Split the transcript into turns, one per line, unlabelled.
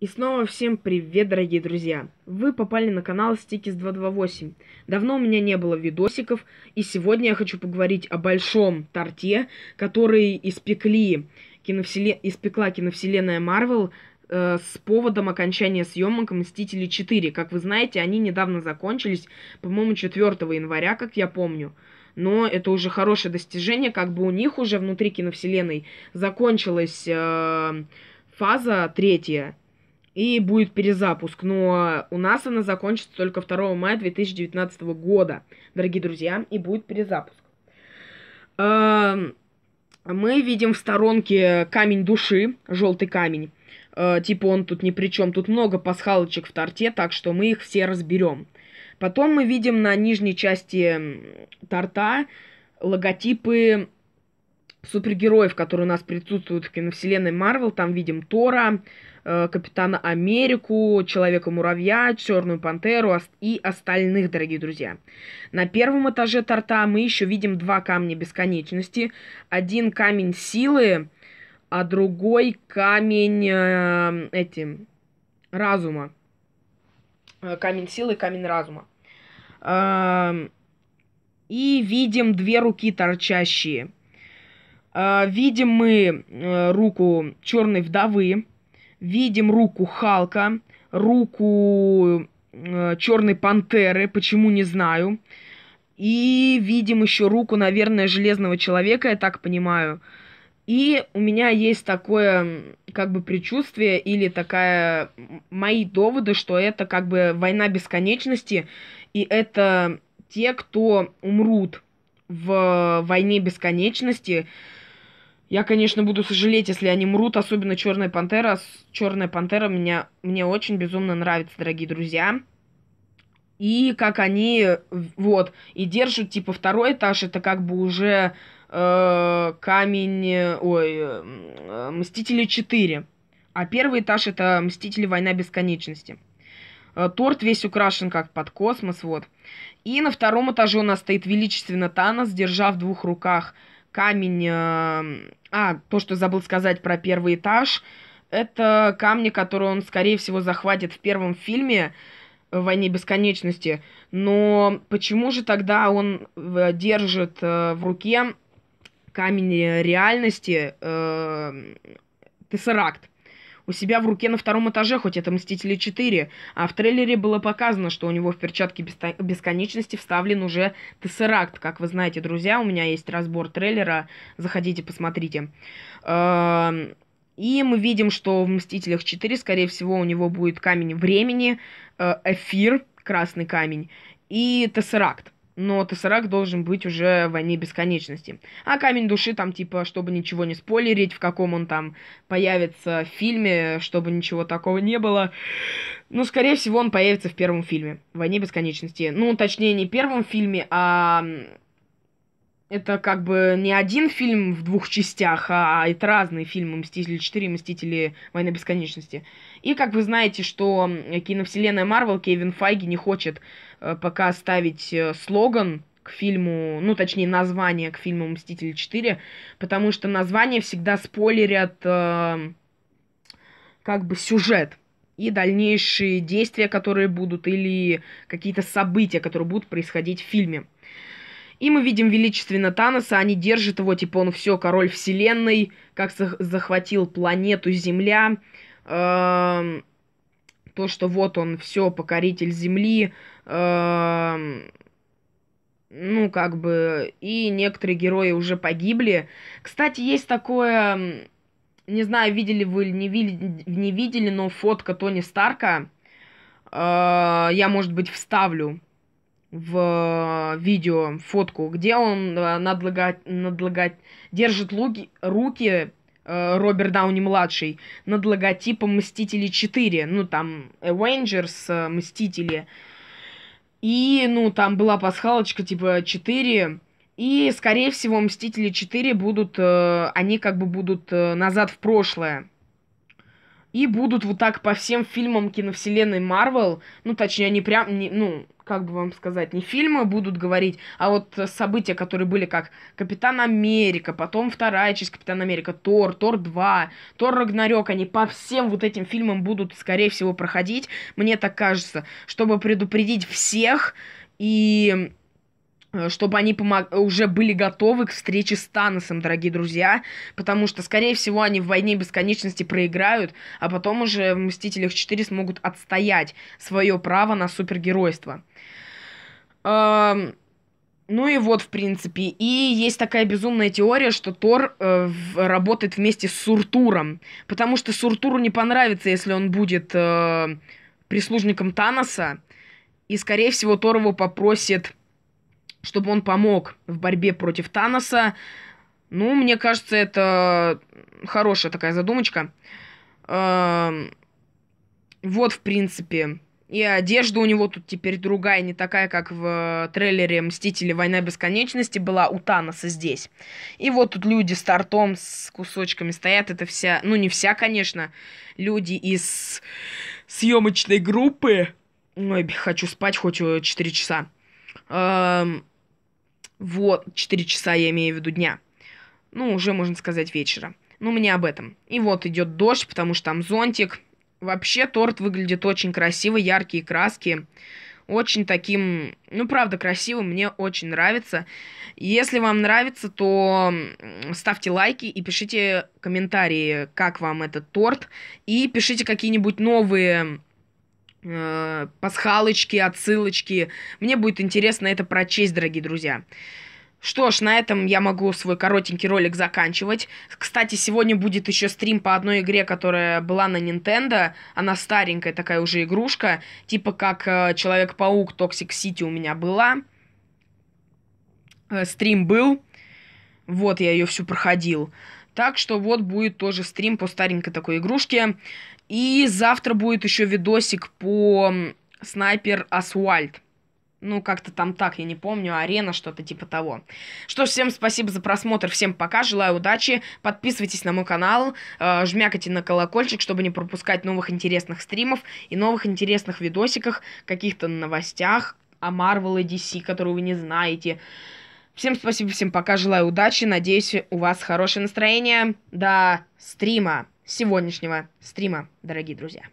И снова всем привет, дорогие друзья! Вы попали на канал Стикис228. Давно у меня не было видосиков, и сегодня я хочу поговорить о большом торте, который испекли киновселен... испекла киновселенная Марвел э, с поводом окончания съемок Мстители 4. Как вы знаете, они недавно закончились, по-моему, 4 января, как я помню. Но это уже хорошее достижение, как бы у них уже внутри киновселенной закончилась э, фаза третья, и будет перезапуск. Но у нас она закончится только 2 мая 2019 года, дорогие друзья, и будет перезапуск. Эм, мы видим в сторонке камень души, желтый камень. Э, типа он тут ни при чем. Тут много пасхалочек в торте, так что мы их все разберем. Потом мы видим на нижней части торта логотипы супергероев, которые у нас присутствуют в киновселенной Марвел. Там видим Тора, Э, Капитана Америку, Человека-муравья, Черную Пантеру и остальных, дорогие друзья. На первом этаже торта мы еще видим два камня бесконечности. Один камень силы, а другой камень э, эти, разума. Э, камень силы, камень разума. Э, и видим две руки торчащие. Э, видим мы э, руку черной вдовы, видим руку Халка, руку э, Черной Пантеры, почему не знаю. И видим еще руку, наверное, Железного Человека, я так понимаю. И у меня есть такое, как бы, предчувствие или такая, мои доводы, что это как бы война бесконечности, и это те, кто умрут в войне бесконечности, я, конечно, буду сожалеть, если они мрут, особенно Черная Пантера. Черная Пантера меня, мне очень безумно нравится, дорогие друзья. И как они, вот, и держат, типа, второй этаж, это как бы уже э, камень, ой, э, Мстители 4. А первый этаж это Мстители Война Бесконечности. Э, торт весь украшен как под космос, вот. И на втором этаже у нас стоит величественно Танос, держа в двух руках камень... Э, а, то, что забыл сказать про первый этаж, это камни, которые он, скорее всего, захватит в первом фильме «Войне бесконечности». Но почему же тогда он э, держит э, в руке камень реальности э, Тессеракт? У себя в руке на втором этаже, хоть это Мстители 4. А в трейлере было показано, что у него в перчатке бесконечности вставлен уже Тессеракт. Как вы знаете, друзья, у меня есть разбор трейлера. Заходите, посмотрите. Эм, и мы видим, что в Мстителях 4, скорее всего, у него будет камень времени, э, эфир, красный камень, и Тессеракт но Тессеракт должен быть уже в «Войне бесконечности». А Камень Души там, типа, чтобы ничего не спойлерить, в каком он там появится в фильме, чтобы ничего такого не было. Ну, скорее всего, он появится в первом фильме «Войне бесконечности». Ну, точнее, не в первом фильме, а это как бы не один фильм в двух частях, а это разные фильмы «Мстители 4» и «Мстители. Войны бесконечности». И как вы знаете, что киновселенная Марвел Кевин Файги не хочет пока ставить э, слоган к фильму, ну, точнее, название к фильму «Мстители 4», потому что название всегда спойлерят э, как бы сюжет и дальнейшие действия, которые будут, или какие-то события, которые будут происходить в фильме. И мы видим величественно Таноса, они держат его, типа он все, король вселенной, как захватил планету Земля. Эм, то, что вот он все, покоритель Земли. Эм, ну, как бы, и некоторые герои уже погибли. Кстати, есть такое, не знаю, видели вы или не видели, не видели но фотка Тони Старка. Э, я, может быть, вставлю в видео фотку, где он э, надлага... Надлага... держит луки... руки э, Роберт Дауни младший над логотипом Мстители 4, ну там Avengers э, Мстители. И, ну, там была пасхалочка типа 4. И, скорее всего, Мстители 4 будут, э, они как бы будут э, назад в прошлое. И будут вот так по всем фильмам киновселенной Марвел, ну, точнее, не прям, не, ну, как бы вам сказать, не фильмы будут говорить, а вот события, которые были как Капитан Америка, потом вторая часть Капитан Америка, Тор, Тор 2, Тор Рагнарёк, они по всем вот этим фильмам будут, скорее всего, проходить, мне так кажется, чтобы предупредить всех и чтобы они помог... уже были готовы к встрече с Таносом, дорогие друзья, потому что, скорее всего, они в войне бесконечности проиграют, а потом уже в Мстителях 4 смогут отстоять свое право на супергеройство. Эм... Ну и вот, в принципе. И есть такая безумная теория, что Тор э, работает вместе с Суртуром. Потому что Суртуру не понравится, если он будет э, прислужником Таноса. И, скорее всего, Тор его попросит чтобы он помог в борьбе против Таноса. Ну, мне кажется, это хорошая такая задумочка. Эм, вот, в принципе. И одежда у него тут теперь другая, не такая, как в трейлере «Мстители. Война бесконечности» была у Таноса здесь. И вот тут люди с тортом, с кусочками стоят. Это вся, ну не вся, конечно, люди из съемочной группы. Ой, хочу спать хоть 4 часа. Эм, вот, 4 часа я имею в виду дня. Ну, уже, можно сказать, вечера. Ну, мне об этом. И вот идет дождь, потому что там зонтик. Вообще, торт выглядит очень красиво, яркие краски. Очень таким, ну, правда, красивым, мне очень нравится. Если вам нравится, то ставьте лайки и пишите комментарии, как вам этот торт. И пишите какие-нибудь новые э, пасхалочки, отсылочки. Мне будет интересно это прочесть, дорогие друзья. Что ж, на этом я могу свой коротенький ролик заканчивать. Кстати, сегодня будет еще стрим по одной игре, которая была на Nintendo. Она старенькая такая уже игрушка. Типа как э, Человек-паук Toxic City у меня была. Э, стрим был. Вот, я ее всю проходил. Так что вот будет тоже стрим по старенькой такой игрушке. И завтра будет еще видосик по Снайпер Асуальт. Ну, как-то там так, я не помню, арена, что-то типа того. Что ж, всем спасибо за просмотр, всем пока, желаю удачи, подписывайтесь на мой канал, э, жмякайте на колокольчик, чтобы не пропускать новых интересных стримов и новых интересных видосиков, каких-то новостях о Marvel и DC, которые вы не знаете. Всем спасибо, всем пока, желаю удачи, надеюсь, у вас хорошее настроение. До стрима, сегодняшнего стрима, дорогие друзья.